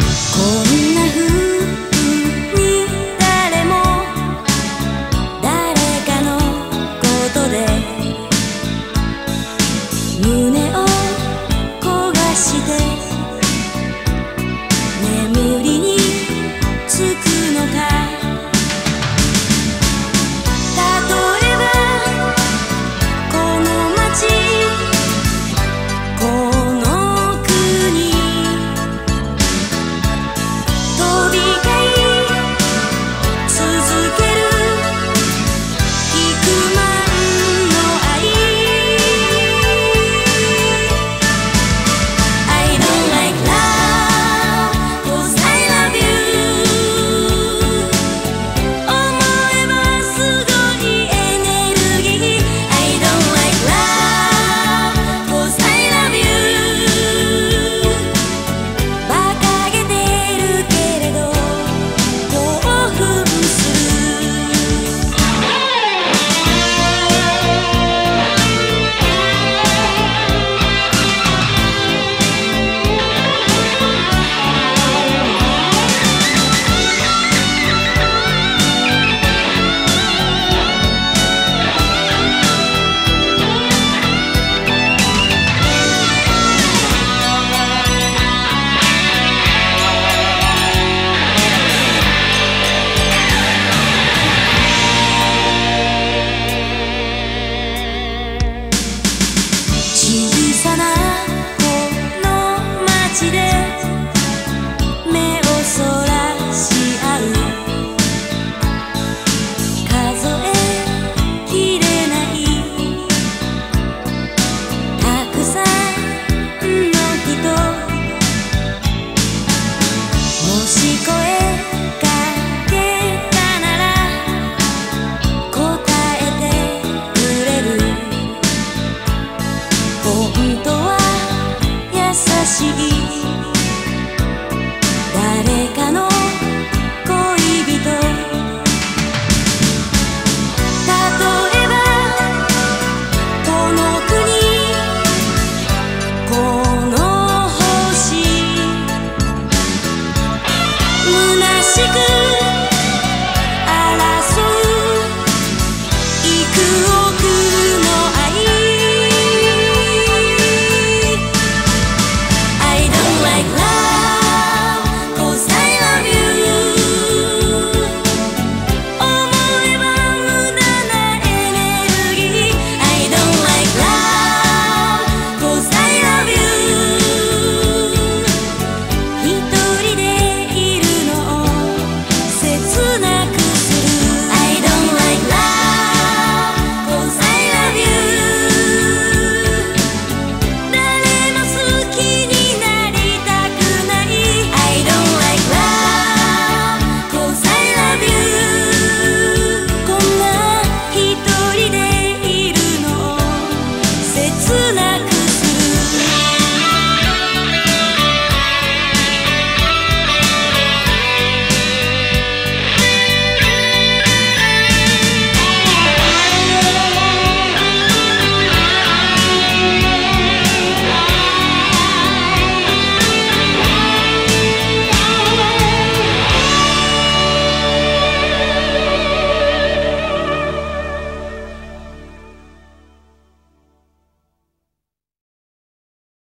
こんな she could